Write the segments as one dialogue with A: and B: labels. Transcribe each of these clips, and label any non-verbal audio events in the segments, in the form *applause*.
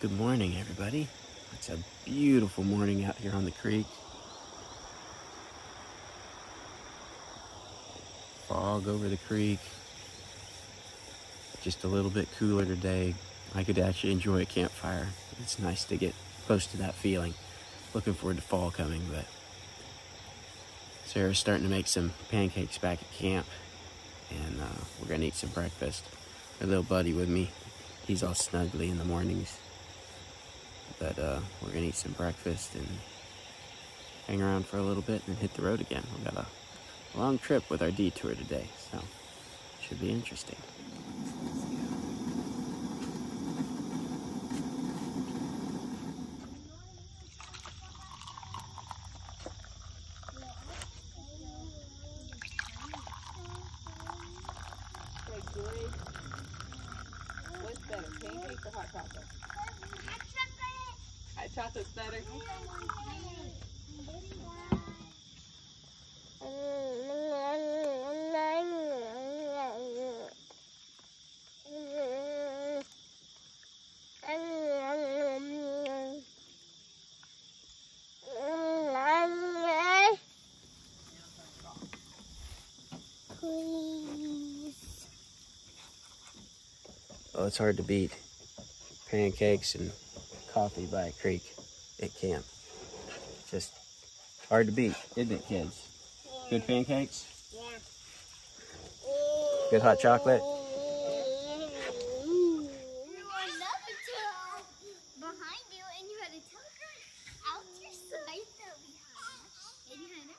A: Good morning, everybody. It's a beautiful morning out here on the creek. Fog over the creek. Just a little bit cooler today. I could actually enjoy a campfire. It's nice to get close to that feeling. Looking forward to fall coming, but Sarah's starting to make some pancakes back at camp, and uh, we're gonna eat some breakfast. Our little buddy with me, he's all snuggly in the mornings. But uh, we're gonna eat some breakfast and hang around for a little bit and hit the road again. We've got a long trip with our detour today, so should be interesting.
B: Hey, Joy. What's better, pancakes or hot chocolate?
C: Please.
A: Oh, it's hard to beat pancakes and coffee by a creek at camp. Just hard to beat, isn't it, kids? Good pancakes?
C: Yeah.
A: Good hot chocolate?
C: Behind you, and you had a telegram out your side there behind. And you had it.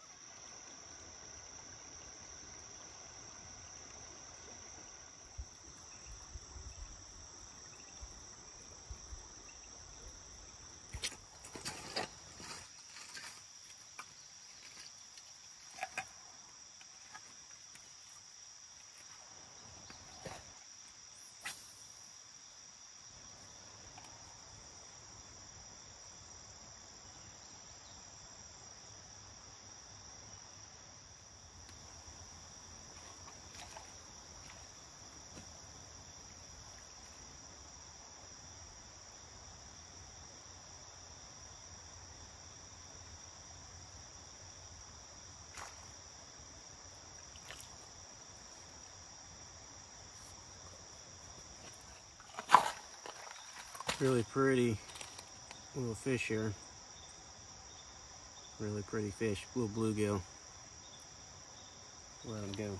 A: Really pretty little fish here. Really pretty fish, little bluegill. Let him go.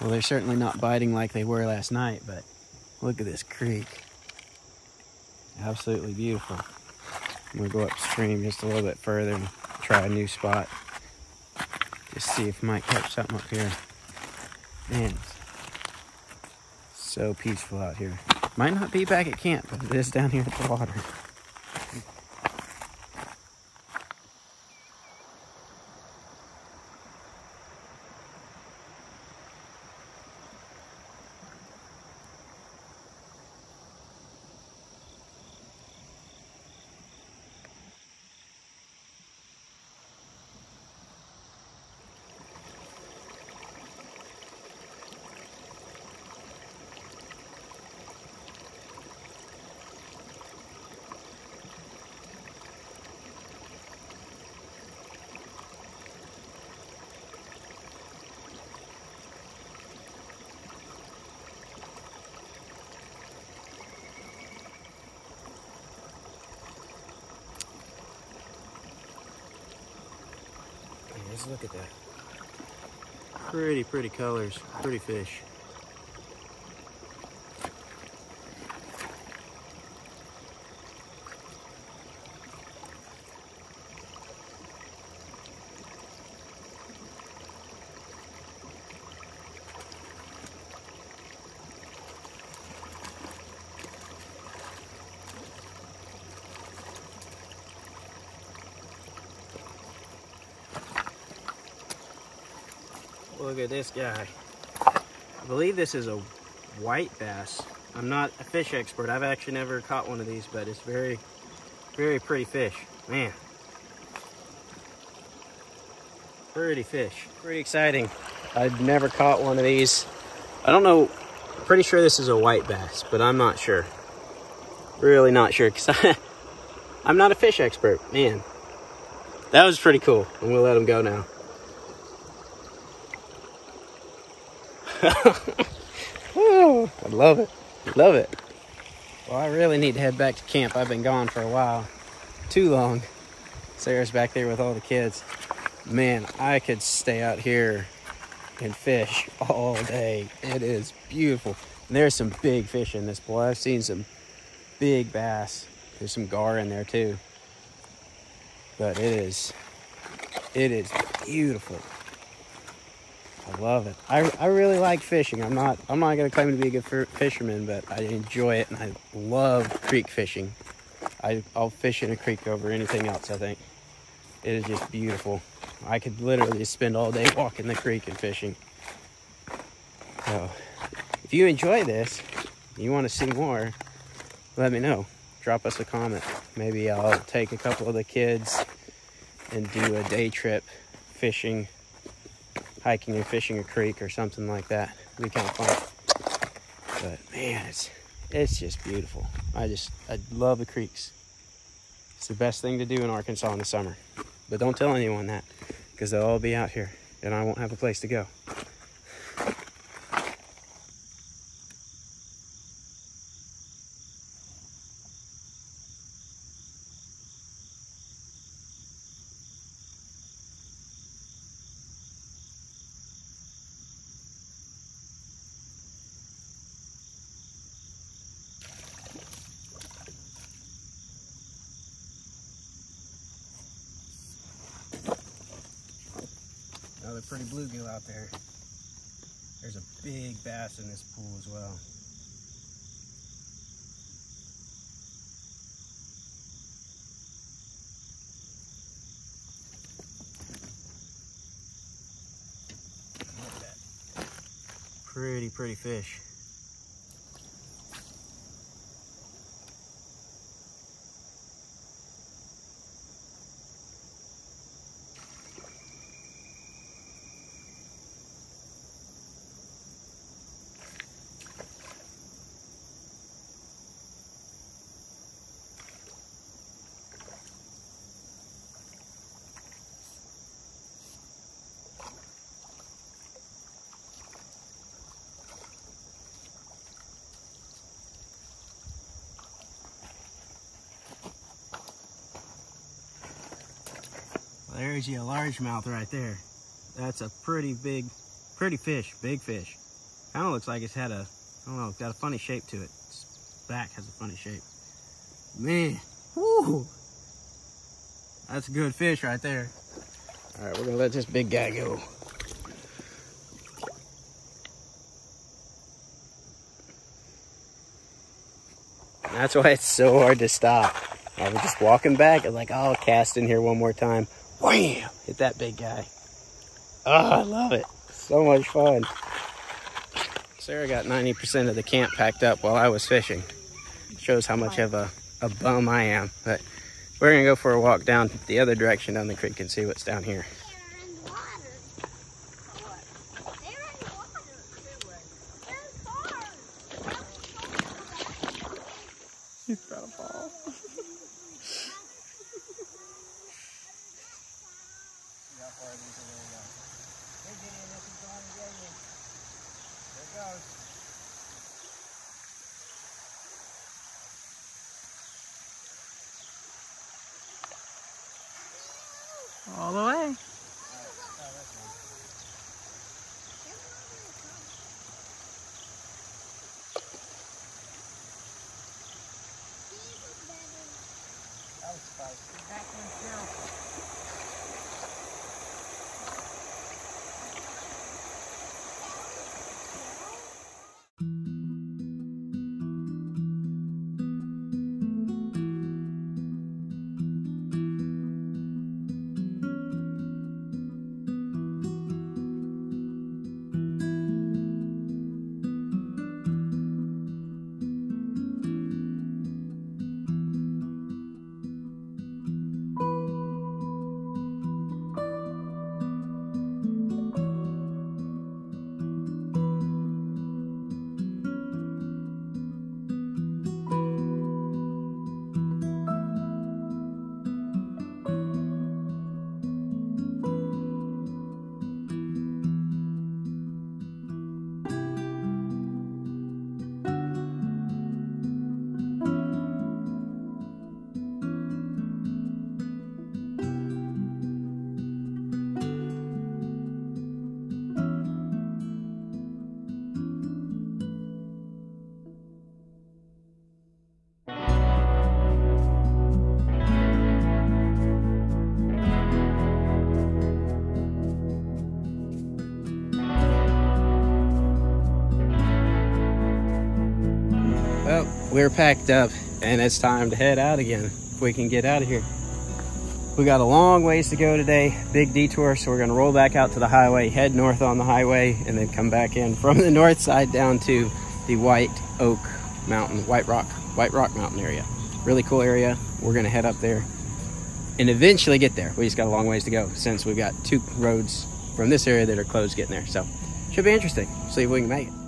A: Well, they're certainly not biting like they were last night, but look at this creek. Absolutely beautiful. I'm gonna go upstream just a little bit further and try a new spot. Just see if I might catch something up here. Man, so peaceful out here. Might not be back at camp, but it is down here at the water. Let's look at that. Pretty, pretty colors, pretty fish. Look at this guy. I believe this is a white bass. I'm not a fish expert. I've actually never caught one of these, but it's very, very pretty fish. Man. Pretty fish. Pretty exciting. I've never caught one of these. I don't know. Pretty sure this is a white bass, but I'm not sure. Really not sure because *laughs* I'm not a fish expert. Man, that was pretty cool. And we'll let him go now. *laughs* I love it. Love it. Well, I really need to head back to camp. I've been gone for a while. Too long. Sarah's back there with all the kids. Man, I could stay out here and fish *laughs* all day. It is beautiful. And there's some big fish in this boy. I've seen some big bass. There's some gar in there too. But it is, it is beautiful. I love it. I, I really like fishing. I'm not I'm not gonna claim to be a good fisherman, but I enjoy it and I love creek fishing. I, I'll fish in a creek over anything else. I think it is just beautiful. I could literally spend all day walking the creek and fishing. So, if you enjoy this, you want to see more, let me know. Drop us a comment. Maybe I'll take a couple of the kids and do a day trip fishing hiking and fishing a creek or something like that. It'd be kind of fun. But man, it's it's just beautiful. I just I love the creeks. It's the best thing to do in Arkansas in the summer. But don't tell anyone that because they'll all be out here and I won't have a place to go. Another pretty bluegill out there. There's a big bass in this pool as well. Pretty, pretty fish. There's your largemouth right there. That's a pretty big, pretty fish, big fish. Kind of looks like it's had a, I don't know, got a funny shape to it. Its back has a funny shape. Man, whoo! That's a good fish right there. All right, we're gonna let this big guy go. That's why it's so hard to stop. I was just walking back. I was like, I'll cast in here one more time. Wham! Hit that big guy. Oh, I love it. So much fun. Sarah got 90% of the camp packed up while I was fishing. Shows how much of a, a bum I am. But we're going to go for a walk down the other direction down the creek and see what's down here.
C: They're in the water. They're in the water. They're hard.
D: He's got a ball. All the way.
A: We're packed up and it's time to head out again if we can get out of here. We got a long ways to go today, big detour, so we're gonna roll back out to the highway, head north on the highway, and then come back in from the north side down to the White Oak Mountain, White Rock, White Rock Mountain area. Really cool area. We're gonna head up there and eventually get there. We just got a long ways to go since we've got two roads from this area that are closed getting there. So should be interesting. See if we can make it.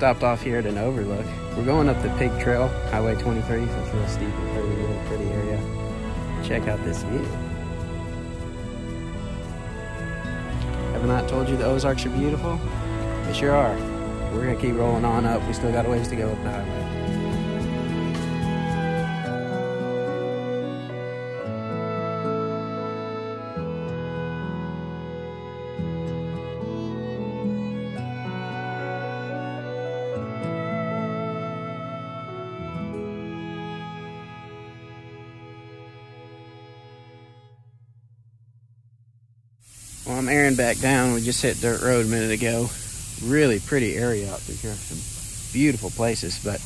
A: Stopped off here at an overlook. We're going up the Pig Trail, Highway 23, so it's real steep and pretty, really pretty area. Check out this view. Have I not told you the Ozarks are beautiful? They sure are. We're gonna keep rolling on up. We still got a ways to go up the highway. Back down. We just hit dirt road a minute ago. Really pretty area out here. Some beautiful places, but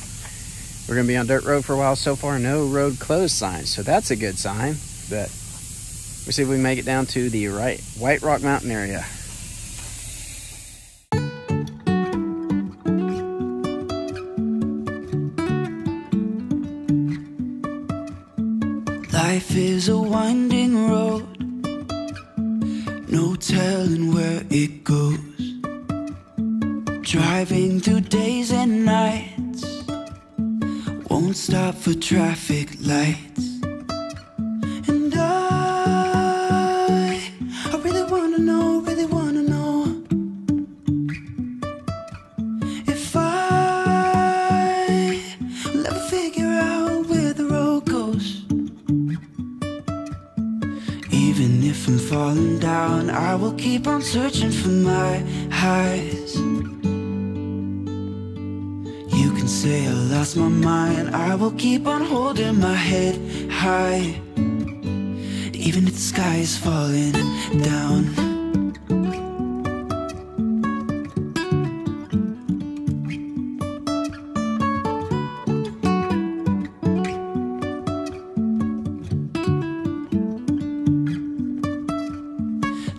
A: we're gonna be on dirt road for a while. So far, no road closed signs, so that's a good sign. But we'll see if we make it down to the right White Rock Mountain area.
E: Life is a winding road, telling where it goes.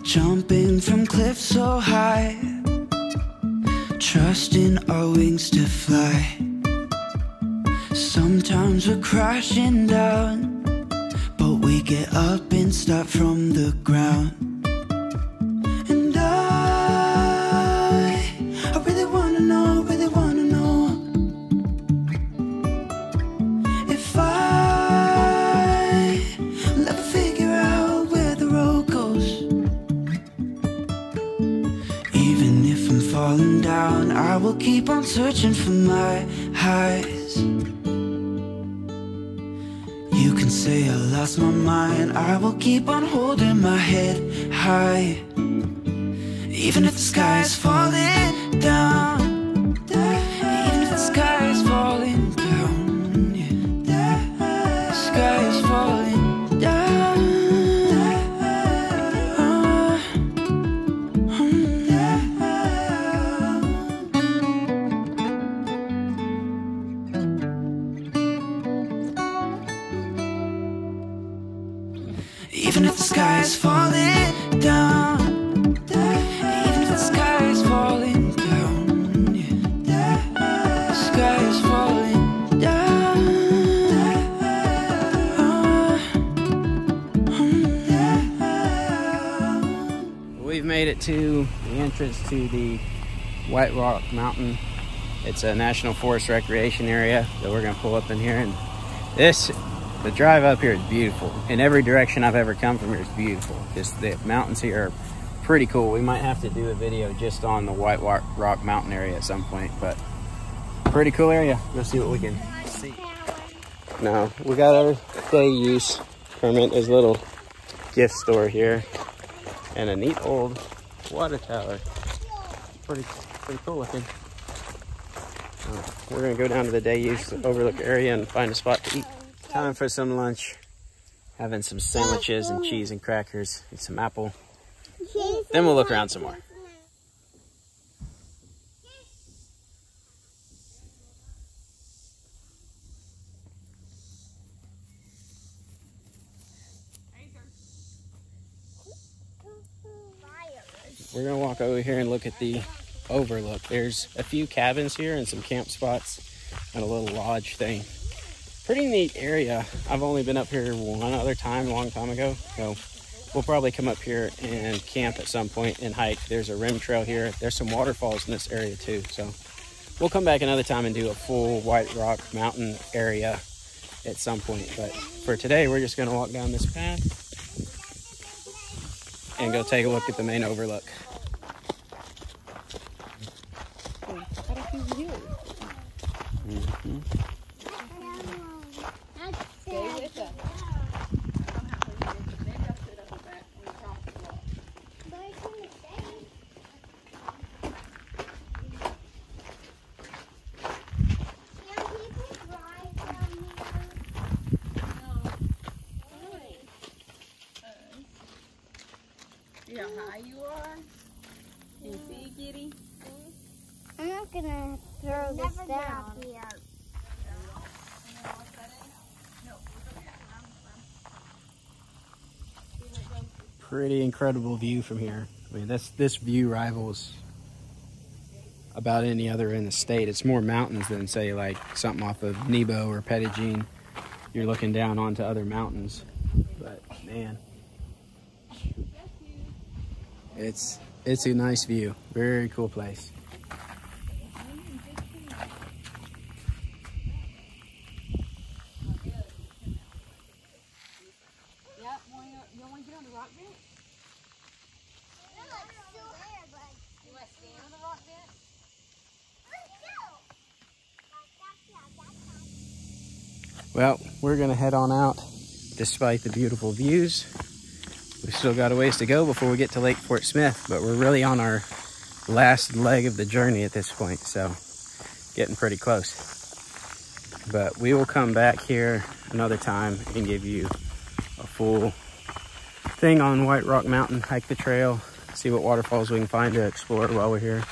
E: Jumping from cliffs so high, trusting our wings to fly. Sometimes we're crashing down, Even if the sky is falling down,
A: to the White Rock Mountain. It's a National Forest Recreation Area that we're gonna pull up in here, and this the drive up here is beautiful. In every direction I've ever come from here is beautiful. Just the mountains here are pretty cool. We might have to do a video just on the White Rock Mountain area at some point, but pretty cool area. Let's see what we can see. No, we got our day use permit. There's a little gift store here and a neat old water tower. Pretty, pretty cool looking. Uh, we're gonna go down to the day use overlook area and find a spot to eat. Time for some lunch. Having some sandwiches and cheese and crackers and some apple. Then we'll look around some more. We're gonna walk over here and look at the overlook. There's a few cabins here and some camp spots and a little lodge thing. Pretty neat area. I've only been up here one other time a long time ago. So we'll probably come up here and camp at some point and hike. There's a rim trail here. There's some waterfalls in this area too. So we'll come back another time and do a full White Rock Mountain area at some point. But for today, we're just gonna walk down this path and go take a look at the main overlook.
B: Quite a few views.
A: Mhm.
B: Stay with us. See how high you are? Can you see, Kitty?
C: I'm not gonna throw this down.
A: Pretty incredible view from here. I mean, this this view rivals about any other in the state. It's more mountains than say like something off of Nebo or Petit Jean. You're looking down onto other mountains, but man, it's it's a nice view. Very cool place.
B: Yeah, want you don't want to get on the rock bench? You want to stand on the rock bench?
A: Well, we're gonna head on out despite the beautiful views. We've still got a ways to go before we get to Lake Fort Smith, but we're really on our last leg of the journey at this point, so getting pretty close. But we will come back here another time and give you a full thing on White Rock Mountain, hike the trail, see what waterfalls we can find to explore while we're here,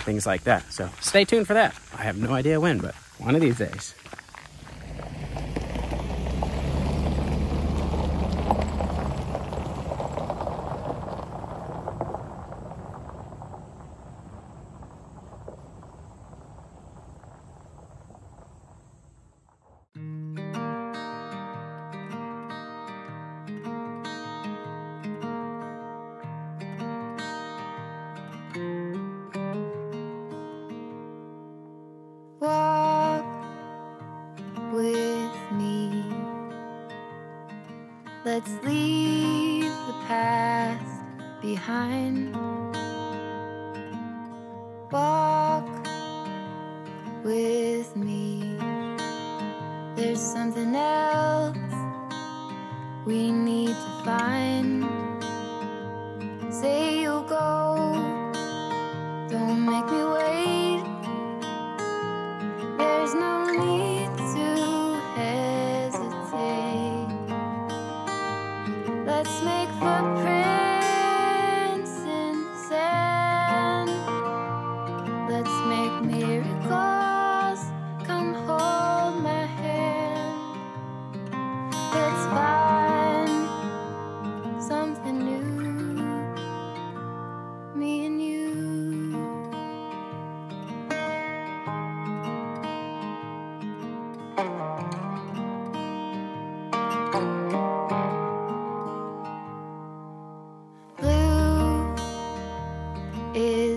A: things like that. So stay tuned for that. I have no idea when, but one of these days.
F: With me. There's something else we need to find.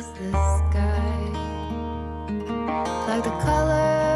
F: The sky, like the color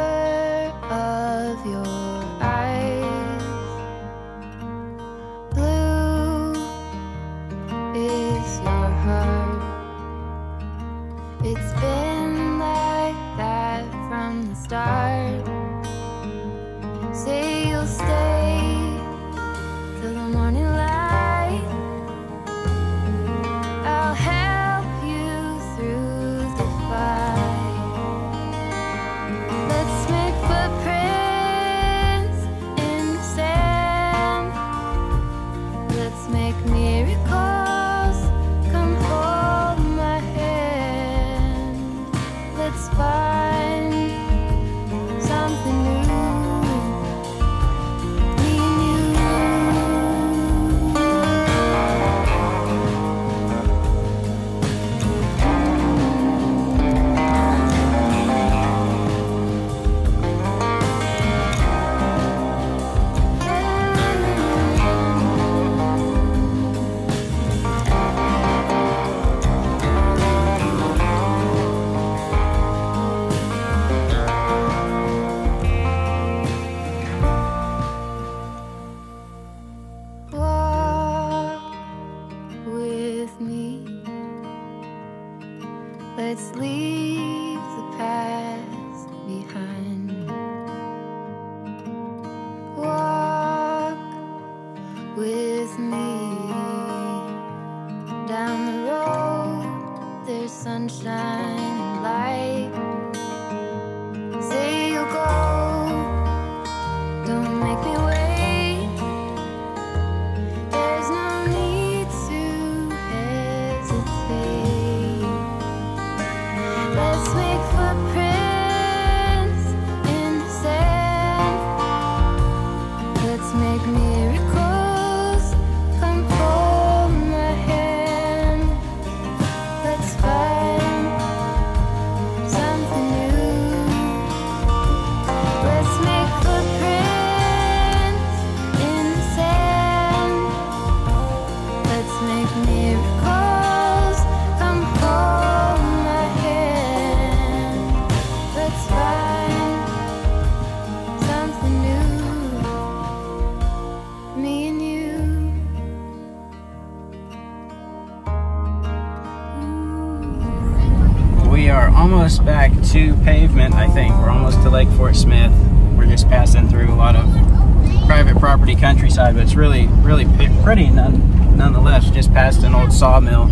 A: property countryside, but it's really, really pretty none, nonetheless. Just past an old sawmill.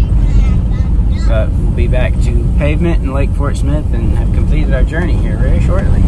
A: But we'll be back to pavement in Lake Fort Smith and have completed our journey here very shortly.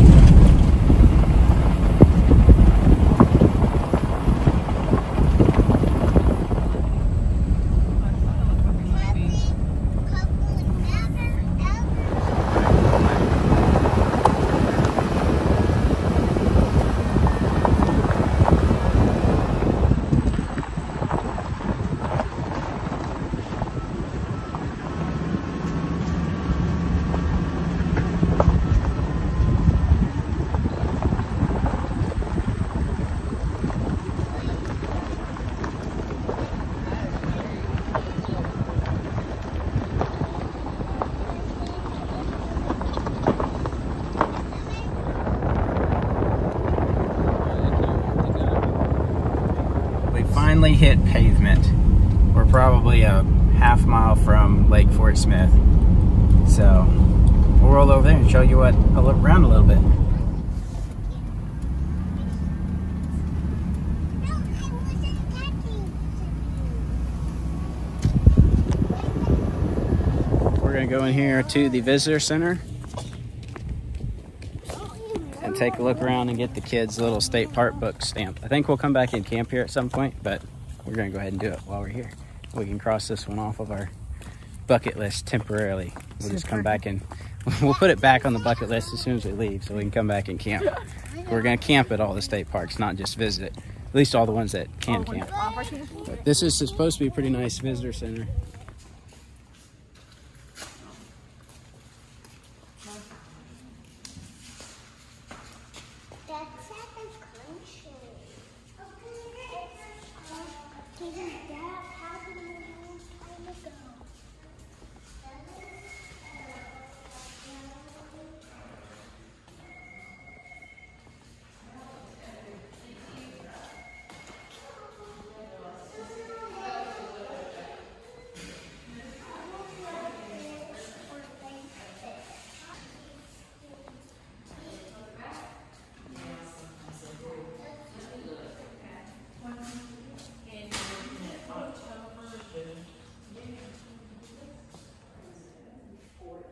A: We finally hit pavement. We're probably a half mile from Lake Fort Smith. So we'll roll over there and show you what around a little bit. We're gonna go in here to the visitor center take a look around and get the kids' little state park book stamped. I think we'll come back and camp here at some point, but we're gonna go ahead and do it while we're here. We can cross this one off of our bucket list temporarily. We'll just come back and *laughs* we'll put it back on the bucket list as soon as we leave so we can come back and camp. We're gonna camp at all the state parks, not just visit it. At least all the ones that can camp. But this is supposed to be a pretty nice visitor center. Kevin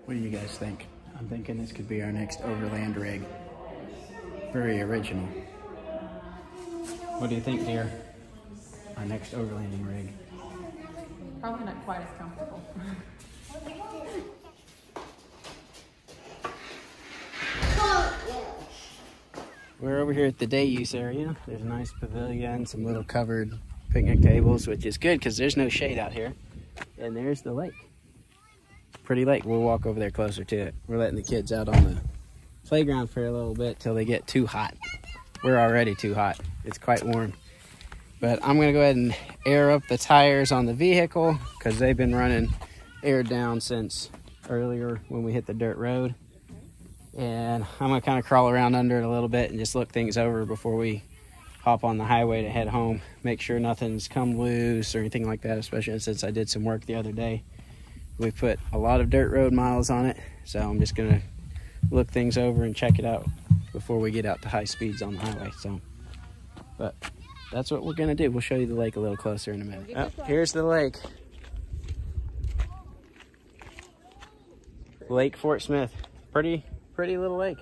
A: What do you guys think? I'm thinking this could be our next overland rig. Very original. What do you think, dear? Our next overlanding rig.
D: Probably not quite as comfortable.
A: We're over here at the day use area. There's a nice pavilion, some little covered picnic tables, which is good because there's no shade out here. And there's the lake. Pretty lake. We'll walk over there closer to it. We're letting the kids out on the playground for a little bit till they get too hot. We're already too hot. It's quite warm. But I'm going to go ahead and air up the tires on the vehicle because they've been running aired down since earlier when we hit the dirt road and I'm gonna kind of crawl around under it a little bit and just look things over before we hop on the highway to head home. Make sure nothing's come loose or anything like that, especially since I did some work the other day we put a lot of dirt road miles on it, so I'm just gonna look things over and check it out before we get out to high speeds on the highway. So, but that's what we're gonna do. We'll show you the lake a little closer in a minute. Oh, here's the lake. Lake Fort Smith. Pretty, pretty little lake.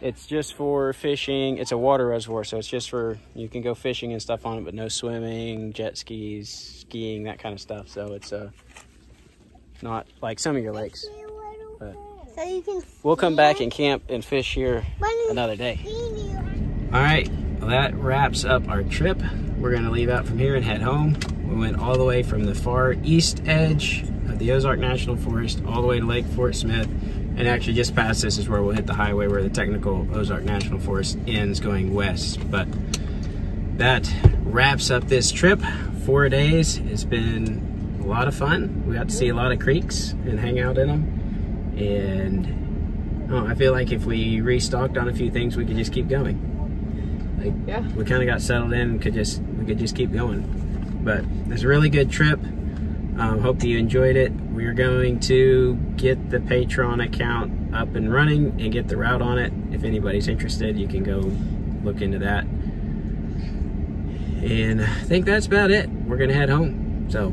A: It's just for fishing. It's a water reservoir, so it's just for you can go fishing and stuff on it, but no swimming, jet skis, skiing, that kind of stuff. So it's uh, not like some of your lakes.
C: So you can
A: we'll come back and camp and fish here another day. All right, well, that wraps up our trip. We're gonna leave out from here and head home. We went all the way from the far east edge of the Ozark National Forest all the way to Lake Fort Smith. And actually just past this is where we'll hit the highway where the technical Ozark National Forest ends going west. But that wraps up this trip. Four days. It's been a lot of fun. We got to see a lot of creeks and hang out in them. And oh, I feel like if we restocked on a few things, we could just keep going. Like,
B: Yeah.
A: we kind of got settled in and could just we could just keep going. But it's a really good trip. Um, hope that you enjoyed it. We're going to get the Patreon account up and running and get the route on it. If anybody's interested, you can go look into that. And I think that's about it. We're gonna head home. So